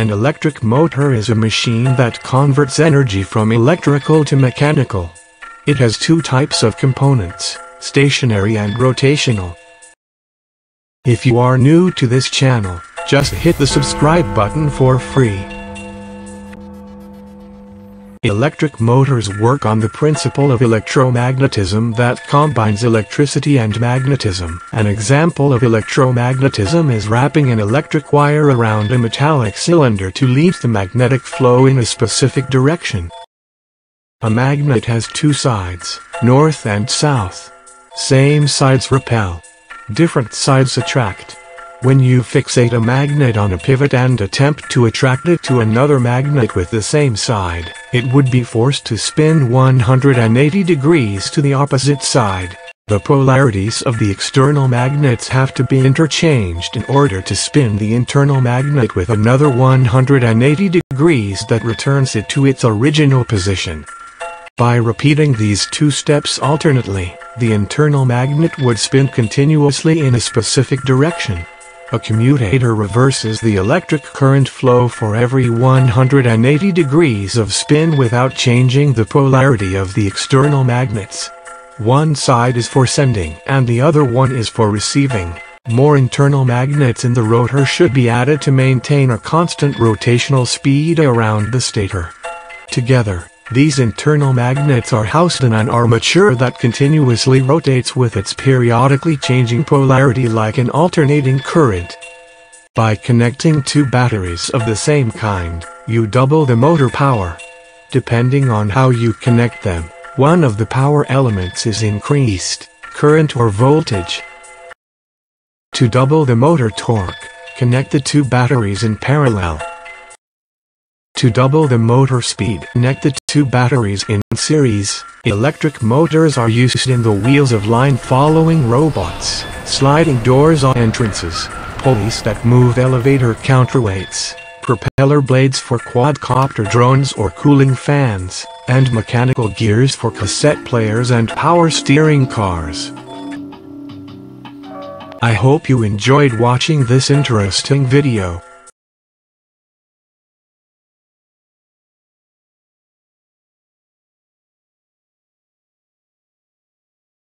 An electric motor is a machine that converts energy from electrical to mechanical. It has two types of components, stationary and rotational. If you are new to this channel, just hit the subscribe button for free. Electric motors work on the principle of electromagnetism that combines electricity and magnetism. An example of electromagnetism is wrapping an electric wire around a metallic cylinder to lead the magnetic flow in a specific direction. A magnet has two sides, north and south. Same sides repel. Different sides attract. When you fixate a magnet on a pivot and attempt to attract it to another magnet with the same side, it would be forced to spin 180 degrees to the opposite side. The polarities of the external magnets have to be interchanged in order to spin the internal magnet with another 180 degrees that returns it to its original position. By repeating these two steps alternately, the internal magnet would spin continuously in a specific direction. A commutator reverses the electric current flow for every 180 degrees of spin without changing the polarity of the external magnets. One side is for sending and the other one is for receiving. More internal magnets in the rotor should be added to maintain a constant rotational speed around the stator. Together, these internal magnets are housed in an armature that continuously rotates with its periodically changing polarity like an alternating current. By connecting two batteries of the same kind, you double the motor power. Depending on how you connect them, one of the power elements is increased, current or voltage. To double the motor torque, connect the two batteries in parallel. To double the motor speed, connect the two batteries in series. Electric motors are used in the wheels of line-following robots, sliding doors on entrances, pulleys that move elevator counterweights, propeller blades for quadcopter drones or cooling fans, and mechanical gears for cassette players and power steering cars. I hope you enjoyed watching this interesting video.